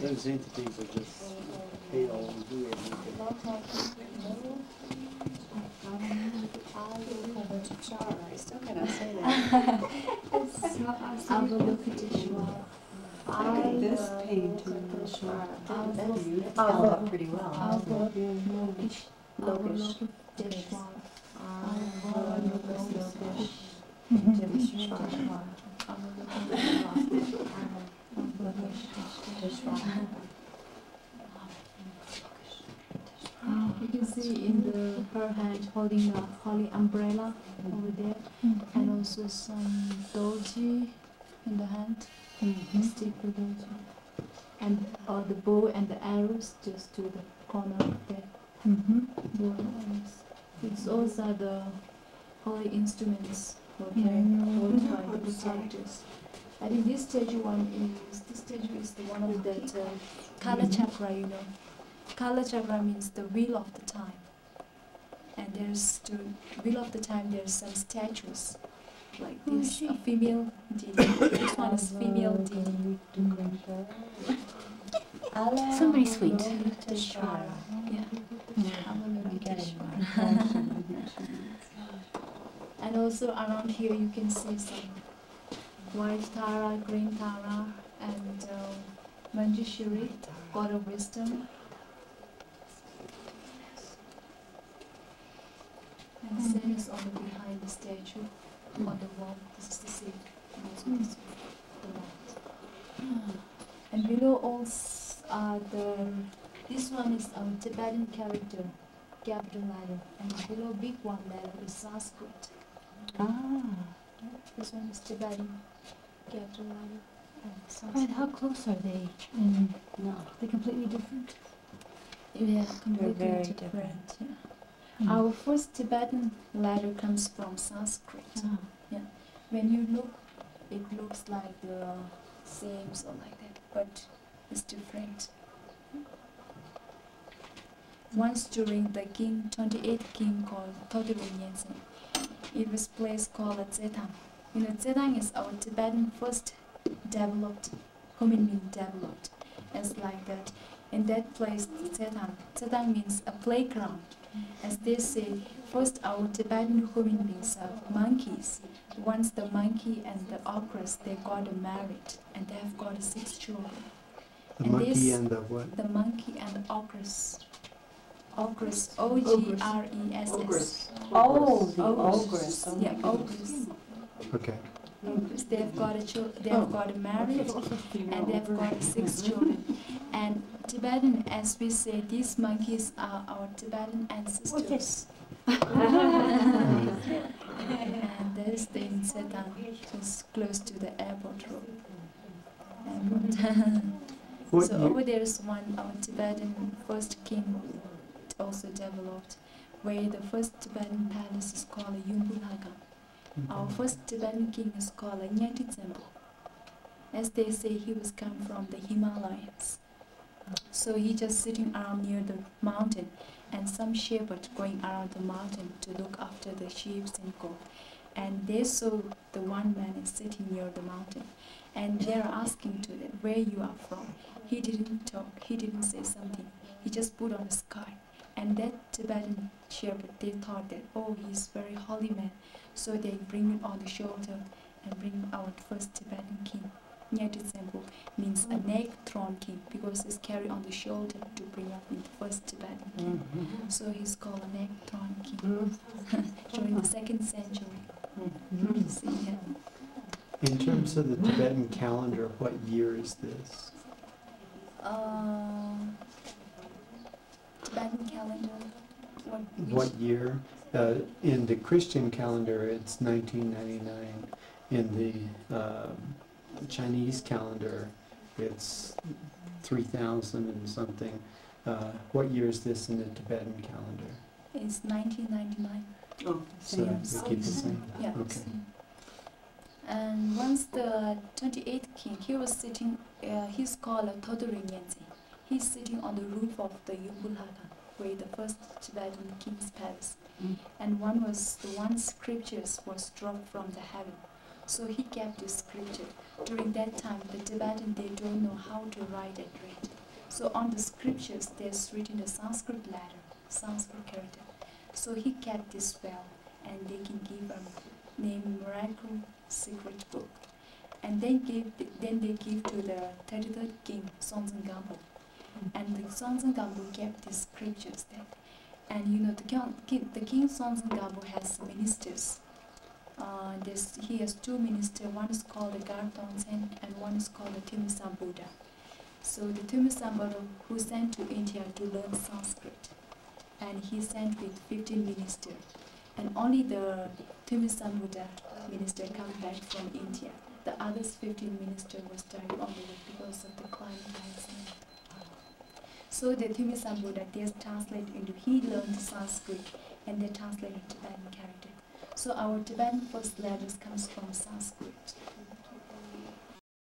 Those entities are just hate all do I still say that. Avalokiteshvara. Look at this painting. That's held up pretty well. Avalokish. You can see in the her hand holding a holy umbrella over there, and also some dorje in the hand, mm-hmm. stick with dorje, and uh, the bow and the arrows just to the corner there. Bow and arrows. It's also the holy instruments were carried hold by the protectors. I think this stage one is this statue is the one of that uh, Kala chakra, you know. Kala chakra means the wheel of the time. And there's the wheel of the time. There's some statues like this, a female deity. this one is female deity. Somebody sweet. Yeah. Avalokiteshvara. And also around here you can see some white Tara, green Tara, and uh, Manjushri, God of Wisdom. And the same is also behind the statue on the wall. This is the same. And also this is the. And below all are the. This one is our Tibetan character, capital letter, and below big one letter is Sanskrit. Ah. This one is Tibetan capital letter and Right, how close are they? And no, they're completely different. Yeah, completely very different. different. yeah. Mm. Our first Tibetan letter comes from Sanskrit. Ah. When you look, it looks like the same or like that, but it's different. Once during the king, 28th king called Nyingma, it was place called a Zetang. You know, Zetang is our Tibetan first developed, human being developed. It's like that. In that place, Zetang, Zetang means a playground. Mm. As they say, first our Tibetan human beings are monkeys. Once the monkey and the ogress, they got married and they have got six children. The And monkey this- and the what? The monkey and the ogress. Ogress, O G R E S S. Oh, the Ogress. ogress. Oh my Yeah, goodness. ogress. Okay. Ogress. They have got a chil- they have oh. got married and they have got six children. And Tibetan, as we say, these monkeys are our Tibetan ancestors. and that is the in Zetang, just close to the airport road. Airport. So year- over there is one our Tibetan first king also developed, where the first Tibetan palace is called a Yumbulhaga. Our mm-hmm. first Tibetan king is called a Nyatri Tsenpo. As they say, he was come from the Himalayas. So he just sitting around near the mountain, and some shepherd going around the mountain to look after the sheep and goat. And they saw the one man is sitting near the mountain, and they are asking to them where you are from. He didn't talk. He didn't say something. He just put on a sky. And that Tibetan shepherd, they thought that oh, he's very holy man, so they bring him on the shoulder and bring out first Tibetan king. Nyatri Tsenpo means a neck throne king because it's carried on the shoulder to bring up the first Tibetan king. So he's called a neck throne king during the second century. See, yeah. In terms of the Tibetan calendar, what year is this? Uh, Tibetan calendar. What? What year? Uh, in the Christian calendar, it's 1999. In the um, Chinese calendar, it's 3000 and something. Uh, what year is this in the Tibetan calendar? It's 1999. Oh, So same. we keep the same. Yeah. Okay. same. And once the 28th king, he was sitting, uh, he's called a Todori Nyenzi. he's sitting on the roof of the Yumbulhaka, where the first Tibetan king's palace. Mm. And one was the one scriptures was dropped from the heaven. So he kept this scripture. During that time, the Tibetan they don't know how to write and read. So on the scriptures, there's written the Sanskrit letter, Sanskrit character. So he kept this well, and they can give a name Miracle Secret Book. And then give then they give to the 33rd king Songtsen Gampo. And the Songtsen Gampo kept these scriptures there. And you know the king, the king Songtsen Gampo has ministers. Uh, there's, he has two ministers. One is called the Gartonsen and one is called the Thonmi Sambhota. So the Thonmi Sambhota who sent to India to learn Sanskrit, and he sent with 15 ministers. And only the Thonmi Sambhota minister come back from India. The others 15 minister was died on the because of the climate. So the Thonmi Sambhota they translate into he learned Sanskrit and they translate into Tibetan character. So our Tibetan first letters comes from Sanskrit.